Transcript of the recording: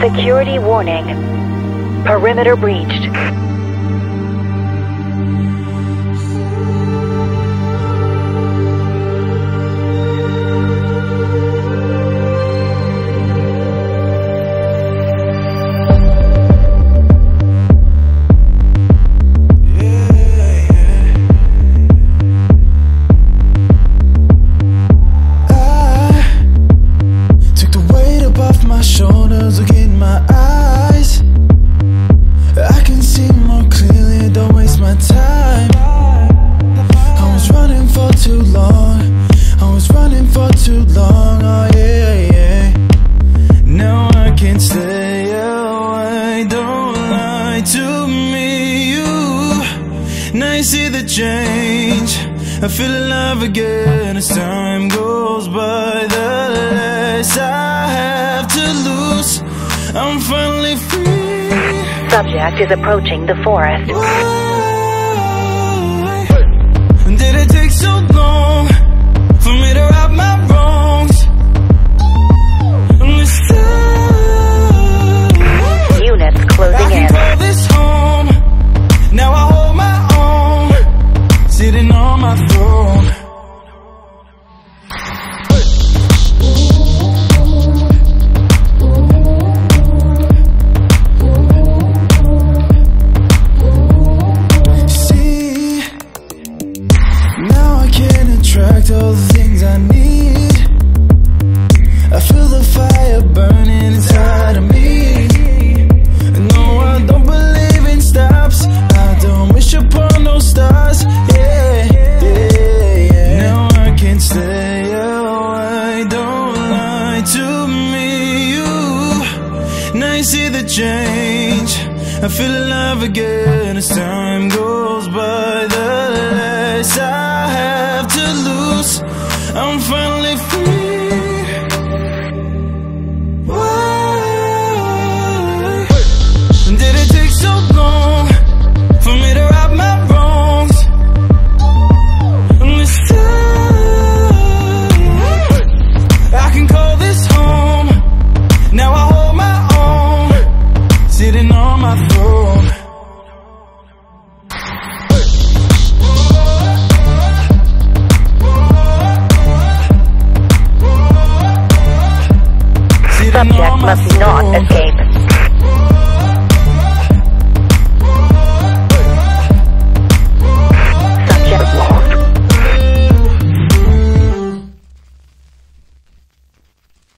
Security warning. Perimeter breached. Too I was running for too long, oh yeah, yeah. Now I can't stay away, don't lie to me, you. Now you see the change. I feel alive again as time goes by. The less I have to lose, I'm finally free. Subject is approaching the forest. Why attract all the things I need. I feel the fire burning inside of me. No, I don't believe in stops. I don't wish upon no stars. Yeah, yeah, yeah. Now I can't stay oh, away. Don't lie to me, you. Now you see the change. I feel alive again as time goes by. The less I escape.